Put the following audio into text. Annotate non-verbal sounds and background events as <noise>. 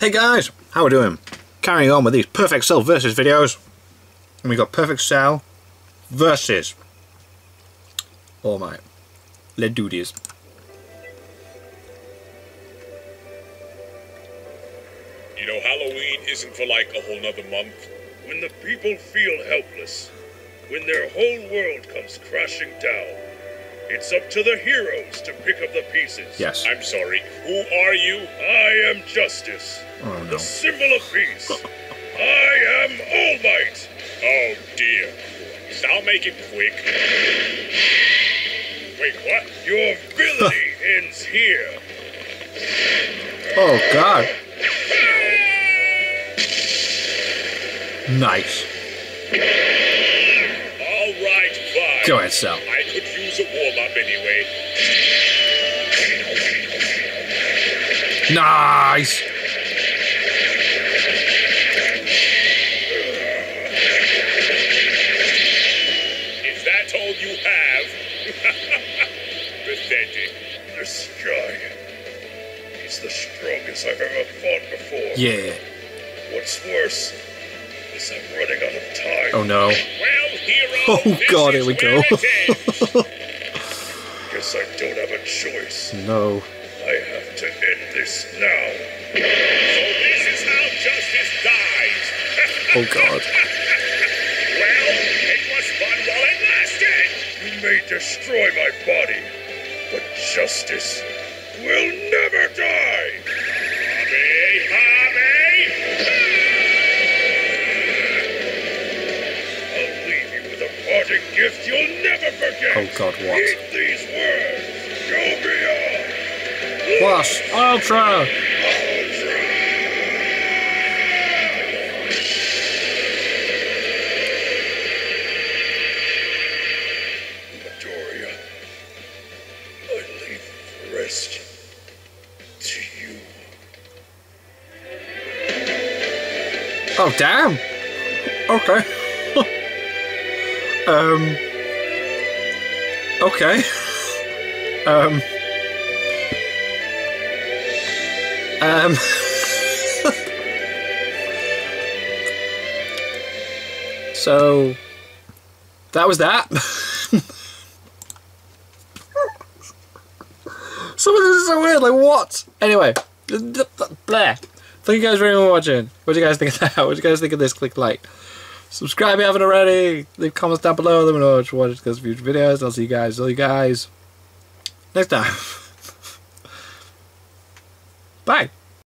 Hey guys, how we doing? Carrying on with these Perfect Cell versus videos. And we got Perfect Cell versus oh, All Might. Let's do this. You know, Halloween isn't for like a whole nother month. When the people feel helpless, when their whole world comes crashing down, it's up to the heroes to pick up the pieces. Yes. I'm sorry. Who are you? I am Justice. Oh no. The symbol of peace. <laughs> I am All Might. Oh dear. I'll make it quick. Wait, what? Your villainy <laughs> ends here. Oh god. Nice. All right, fine. Go ahead, Cell. I could use a warm-up anyway. Nice. Is that all you have? <laughs> Pathetic. This guy. He's the strongest I've ever fought before. Yeah. What's worse is I'm running out of time. Oh no. Well, hero, Oh, God, here we go. <laughs> Guess I don't have a choice. No. I have to end this now. So this is how justice dies. <laughs> Oh god. <laughs> Well, it was fun while it lasted. You may destroy my body, but justice will never die. Hobby, hobby. Gift you'll never forget. Oh, God, what? Eat these words. Go beyond. Plus Ultra. Midoriya, I leave the rest to you. Oh damn. Okay. <laughs> um. Okay. um. Um. <laughs> so that was that. <laughs> Some of this is so weird. Like what? Anyway, blah. Thank you guys very much for watching. What do you guys think of that? What do you guys think of this? Click like. Subscribe if you haven't already. Leave comments down below. Let me know what you want to discuss future videos. I'll see you guys. See you guys next time. <laughs> Bye.